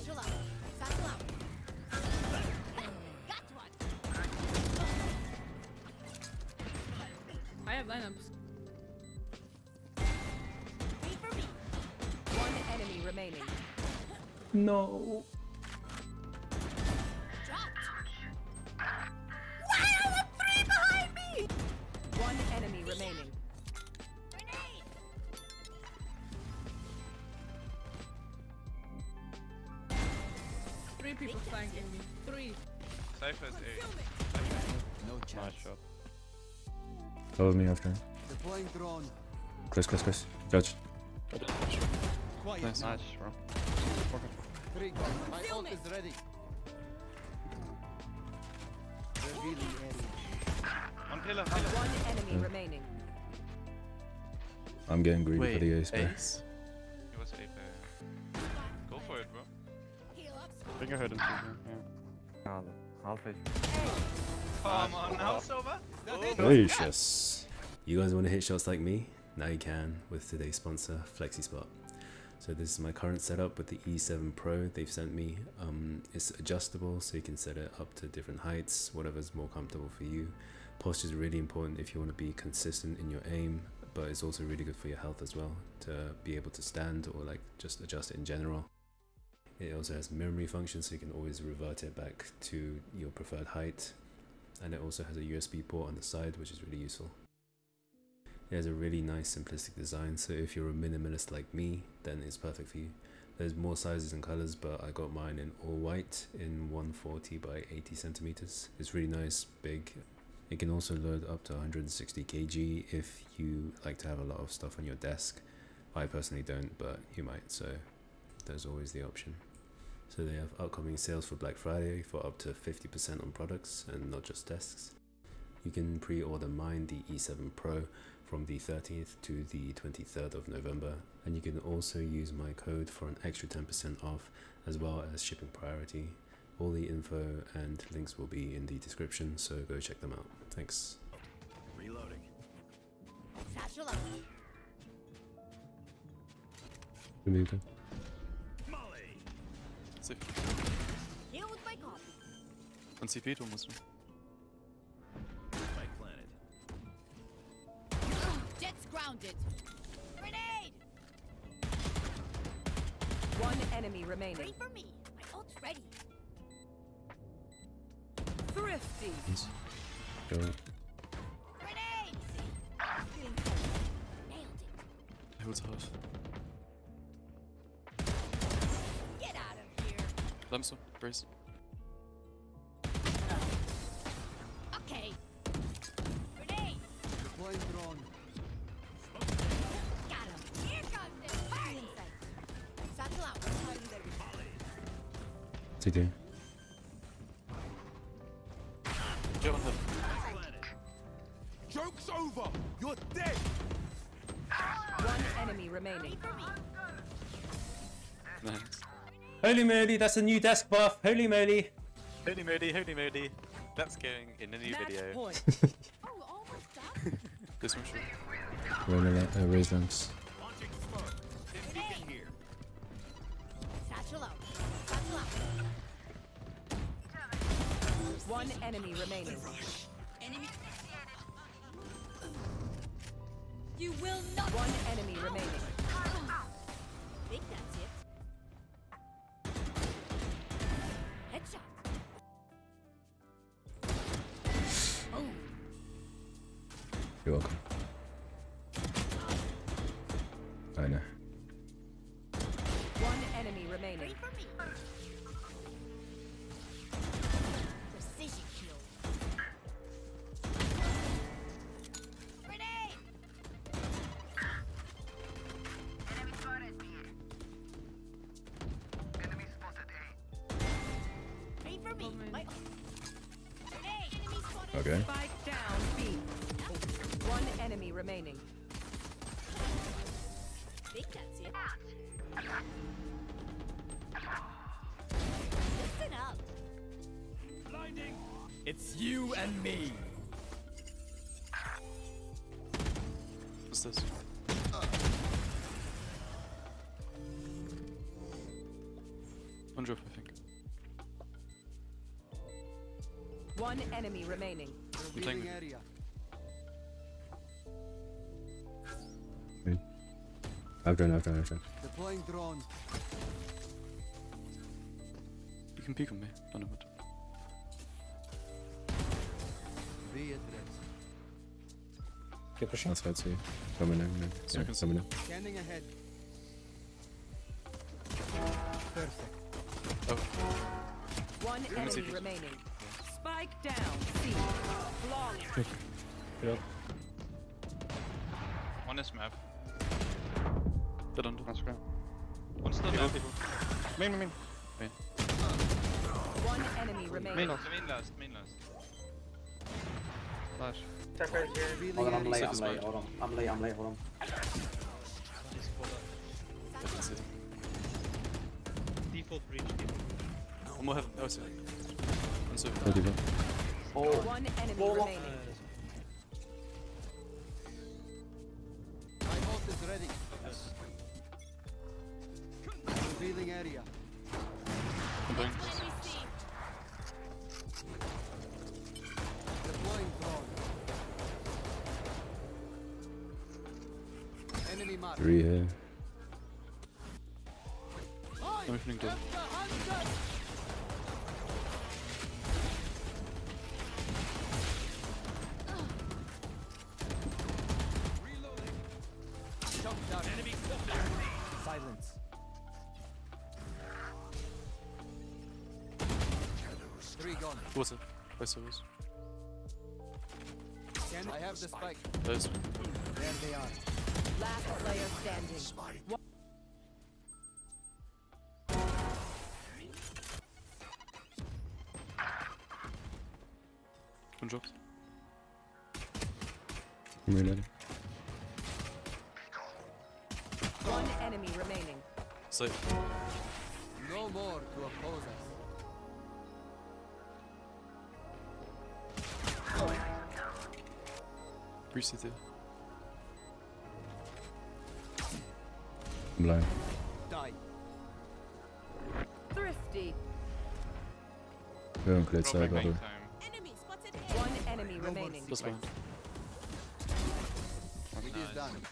Satchel out. Satchel out. Got one. I have lineups. Three for me. One enemy remaining. No. Three people flanking me. Three. Cypher's A. No Nice chance. shot. Follow me after. Deploying drone. Close, close, close. Judge. Quiet. Nice, bro. Three. My ult is ready. Revealing area. One pillar, pillar. One enemy remaining. I'm getting greedy for the ace, bro. ace? He was A player. Go for it, bro. Heal up. I think I heard him too. Yeah. Halfway. Come on, now, Sova. Oh, Delicious. You guys want to hit shots like me? Now you can with today's sponsor, FlexiSpot. So this is my current setup with the E7 Pro they've sent me. Um, it's adjustable so you can set it up to different heights, whatever's more comfortable for you. Posture is really important if you want to be consistent in your aim, but it's also really good for your health as well to be able to stand or like just adjust it in general. It also has memory function so you can always revert it back to your preferred height. And it also has a USB port on the side which is really useful. It has a really nice simplistic design, so if you're a minimalist like me, then it's perfect for you. There's more sizes and colors, but I got mine in all white in 140 by 80 centimeters. It's really nice, big. It can also load up to 160 kg if you like to have a lot of stuff on your desk. I personally don't, but you might, so there's always the option. So they have upcoming sales for Black Friday for up to 50% on products and not just desks. You can pre-order mine, the E7 Pro, from the 13th to the 23rd of November. And you can also use my code for an extra 10% off as well as shipping priority. All the info and links will be in the description, so go check them out. Thanks. Reloading. Remove them. 50. Und CP musst du. Jett's grounded. Grenade! One enemy remaining. Wait for me. My ult's ready. Thrifty. Yes. Go. Grenade! Nailed it. It was tough. Here. Bleibst du? Brace. Okay. Grenade. Deploying drone. Got him. Here comes the party. Satchel out. CT. Jett on him. Joke's over. You're dead. One enemy remaining. Nice. Holy moly, that's a new desk buff! Holy moly! Holy moly, holy moly. That's going in a new Match video. point. Oh, almost done. This one should. Run a uh, raise lamps. Grenade. Satchel out. Satchel out. One enemy remaining. Enemy. You will not. One enemy remaining. You're welcome. I know. One enemy remaining. Precision kill. Grenade. Three for me. My. Grenade. Enemy spotted. Okay. Spike remaining. think that's it. Listen up. It's you and me. What's this? One drop, I think. One enemy remaining. Revealing area. I've done, I've done, I've done. Deploying drone. You can peek on me. Don't know what. Be at rest. Keep pushing. Outside too. Coming in, yeah, yeah, Seconds. coming in. Scanning ahead. Perfect. Oh. One enemy remaining. Spike down. C. Flawless. Reload. One is map. Dead under. That's great. One still People, map. people. Main, main, main. One enemy remaining. Main last. Main last, main last. Flash. Revealing Hold on, I'm late, I'm late, hold on. I'm late, I'm late, hold on. Default breach. One more heaven. Oh, it's it. One so. What do you? Oh, One enemy remaining. I'm playing. Deploying drone. Enemy mark. Three here. Opening door. Three gone. Water. Both. I have the spike. Those. There they are. Last player standing. One dropped. I'm reloading. One enemy remaining. Slate. No more to oppose us. Breach CT. I'm blind. Die. Thrifty. Go on clear side, Dropping by the main way. time. Enemy spotted One enemy remaining. Plus behind. It is Nice. done.